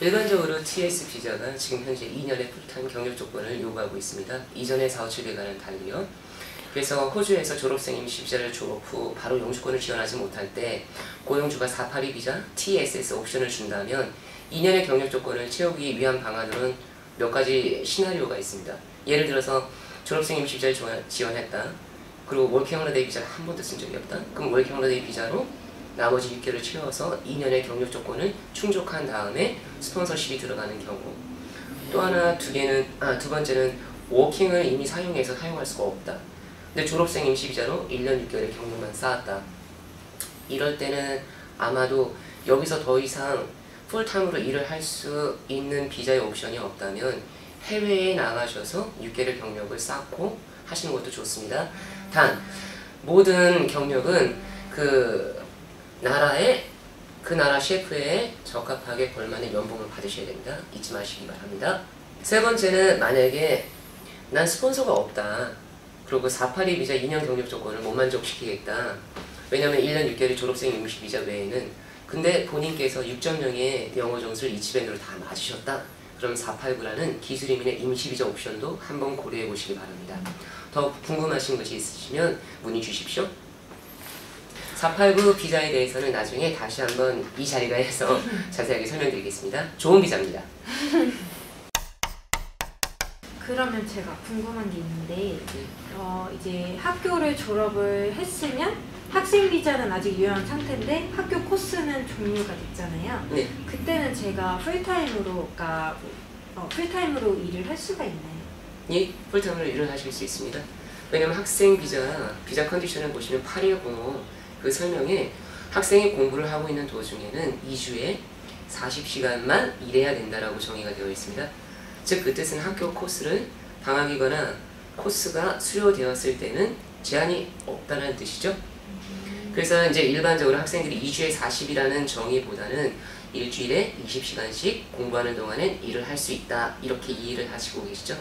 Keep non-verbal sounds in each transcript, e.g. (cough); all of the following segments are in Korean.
일반적으로 TSS 비자가 지금 현재 2년의 풀타임 경력 조건을 요구하고 있습니다. 이전의 4, 5, 7개과는 달리요. 그래서 호주에서 졸업생 임시 비자를 졸업 후 바로 영주권을 지원하지 못할 때 고용주가 482 비자 TSS 옵션을 준다면 2년의 경력 조건을 채우기 위한 방안으로는 몇 가지 시나리오가 있습니다. 예를 들어서 졸업생 임시 비자를 지원- 지원했다. 그리고 워킹 홀리데이 비자를 한 번도 쓴 적이 없다. 그럼 워킹 홀리데이 비자로 나머지 6개를 채워서 2년의 경력 조건을 충족한 다음에 스폰서십이 들어가는 경우. 또 하나 두 개는 아 두 번째는 워킹을 이미 사용해서 사용할 수가 없다. 근데 졸업생 임시 비자로 1년 6개월의 경력만 쌓았다. 이럴 때는 아마도 여기서 더 이상 풀타임으로 일을 할 수 있는 비자의 옵션이 없다면 해외에 나가셔서 6개월 경력을 쌓고 하시는 것도 좋습니다. 단 모든 경력은 그 나라의 그 나라 셰프에 적합하게 걸맞는 연봉을 받으셔야 됩니다. 잊지 마시기 바랍니다. 세 번째는 만약에 난 스폰서가 없다. 그리고 482 비자 2년 경력 조건을 못 만족시키겠다. 왜냐면 1년 6개월 졸업생 임시 비자 외에는 근데 본인께서 6.0의 영어 점수를 이치밴드로 다 맞으셨다. 그럼 489라는 기술 이민의 임시 비자 옵션도 한번 고려해 보시기 바랍니다. 더 궁금하신 것이 있으시면 문의 주십시오. 489 비자에 대해서는 나중에 다시 한번 이 자리가에서 (laughs) 자세하게 설명드리겠습니다. 좋은 비자입니다. 그러면 제가 궁금한 게 있는데 어, 이제 학교를 졸업을 했으면 학생 비자는 아직 유효한 상태인데 학교 코스는 종료가 됐잖아요. 네. 그때는 제가 풀타임으로 그러니까 어, 풀타임으로 일을 할 수가 있나요? 예, 풀타임으로 일을 하실 수 있습니다. 왜냐면 학생 비자, 비자 컨디션을 보시면 8105 그 설명에 학생이 공부를 하고 있는 도중에는 2주에 40시간만 일해야 된다라고 정의가 되어 있습니다. 즉 그 뜻은 학교 코스를 방학이거나 코스가 수료되었을 때는 제한이 없다는 뜻이죠. 그래서 이제 일반적으로 학생들이 2주에 40이라는 정의보다는 일주일에 20시간씩 공부하는 동안엔 일을 할 수 있다 이렇게 이해를 하시고 계시죠?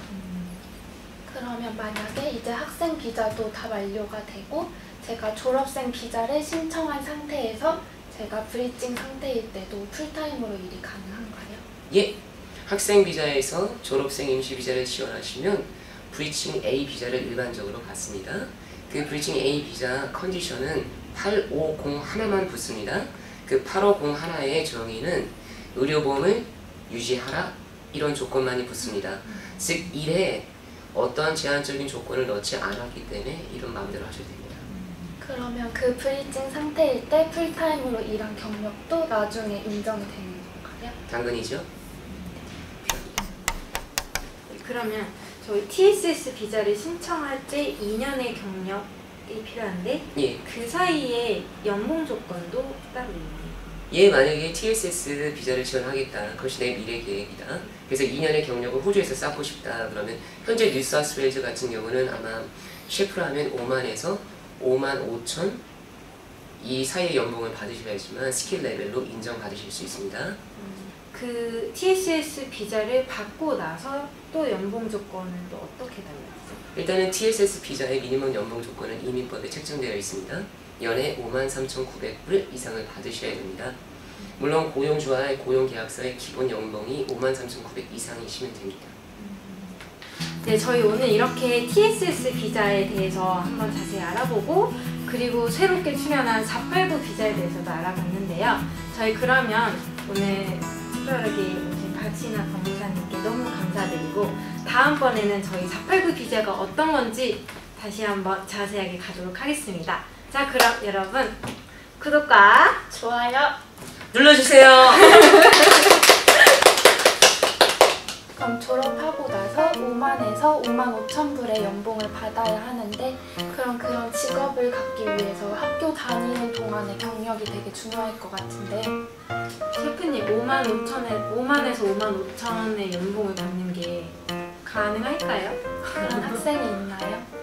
그러면 만약에 이제 학생 비자도 다 만료가 되고 제가 졸업생 비자를 신청한 상태에서 제가 브리징 상태일 때도 풀타임으로 일이 가능한가요? 예, 학생 비자에서 졸업생 임시 비자를 지원하시면 브리칭 A 비자를 일반적으로 받습니다. 그 브리칭 A 비자 컨디션은 850 하나만 붙습니다. 그 850 하나의 정의는 의료보험을 유지하라 이런 조건만이 붙습니다. 즉 일에 어떠한 제한적인 조건을 넣지 않았기 때문에 이런 마음대로 하셔도 됩니다. 그러면 그 브리징 상태일 때 풀타임으로 일한 경력도 나중에 인정이 되는 건가요? 당근이죠? 그러면 저희 TSS 비자를 신청할 때 2년의 경력이 필요한데 예, 그 사이에 연봉 조건도 따로 있나요? 예 만약에 TSS 비자를 지원하겠다. 그것이 내 미래 계획이다. 그래서 2년의 경력을 호주에서 쌓고 싶다. 그러면 현재 뉴사우스웨일즈 같은 경우는 아마 셰프라면 5만에서 5만 5천 이 사이의 연봉을 받으셔야지만 skill level로 인정받으실 수 있습니다. 그 TSS 비자를 받고 나서 또 연봉 조건은 또 어떻게 달라요? 일단은 TSS 비자의 minimum 연봉 조건은 이민법에 책정되어 있습니다. 연에 5만 3,900불 이상을 받으셔야 됩니다. 물론 고용주와의 고용계약서의 기본 연봉이 5만 3,900 이상이시면 됩니다. 네, 저희 오늘 이렇게 TSS 비자에 대해서 한번 자세히 알아보고 그리고 새롭게 출연한 489 비자에 대해서도 알아봤는데요. 저희 그러면 오늘 특별하게 오신 박신아 법무사님께 너무 감사드리고 다음번에는 저희 489 비자가 어떤 건지 다시 한번 자세하게 가도록 하겠습니다. 자, 그럼 여러분 구독과 좋아요. 눌러주세요. (laughs) 그럼 졸업하고 나서 5만에서 5만 5천 불의 연봉을 받아야 하는데 그럼 그런 직업을 갖기 위해서 학교 다니는 동안의 경력이 되게 중요할 것 같은데 셰프님 5만 5천에 5만에서 5만 5천의 연봉을 받는 게 가능할까요? 그런 학생이 있나요?